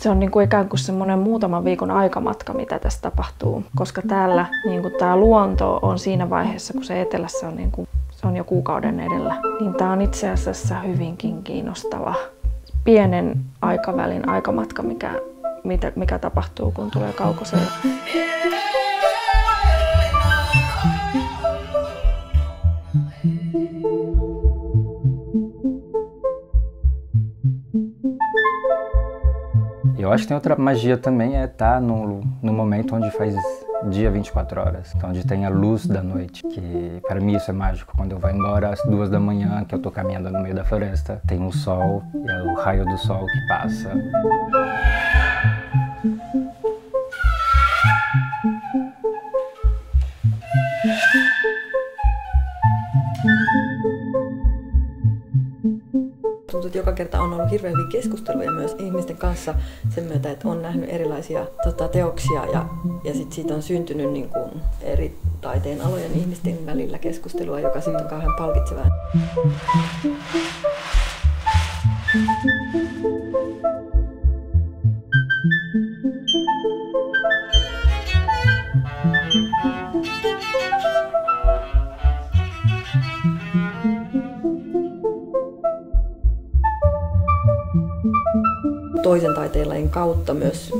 se on niin kuin ikään kuin semmoinen muutaman viikon aikamatka, mitä tässä tapahtuu, koska täällä niin kuin tämä luonto on siinä vaiheessa, kun se etelässä on, niin kuin, se on jo kuukauden edellä, niin tämä on itse asiassa hyvinkin kiinnostava pienen aikavälin aikamatka, mikä, mikä tapahtuu, kun tulee kaukoseen. Eu acho que tem outra magia também, é estar tá no, no momento onde faz dia 24 horas, então onde tem a luz da noite, que para mim isso é mágico. Quando eu vou embora às duas da manhã, que eu tô caminhando no meio da floresta, tem o sol, é o raio do sol que passa. Joka kerta on ollut hirveän hyviä keskusteluja myös ihmisten kanssa sen myötä, että on nähnyt erilaisia tota, teoksia ja, ja sit siitä on syntynyt niin kuin, eri taiteen alojen ihmisten välillä keskustelua, joka sitten on kauhean palkitsevaa. Toisen taiteenlajin kautta myös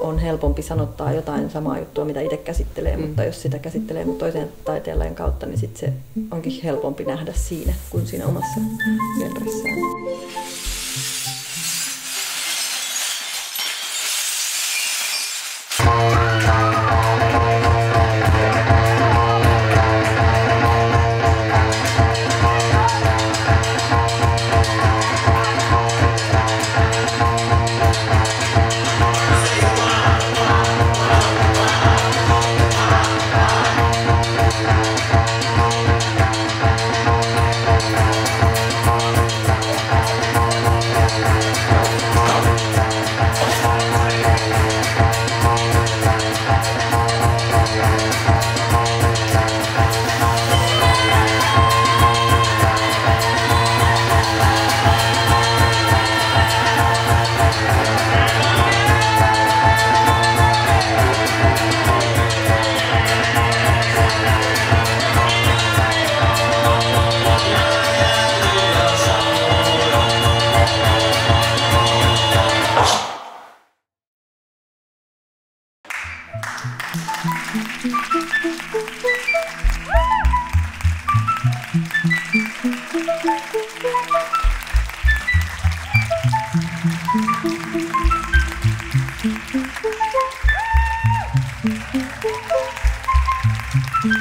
on helpompi sanottaa jotain samaa juttua, mitä itse käsittelee, mm. mutta jos sitä käsittelee toisen taiteenlajin kautta, niin sit se onkin helpompi nähdä siinä kuin siinä omassa genressään.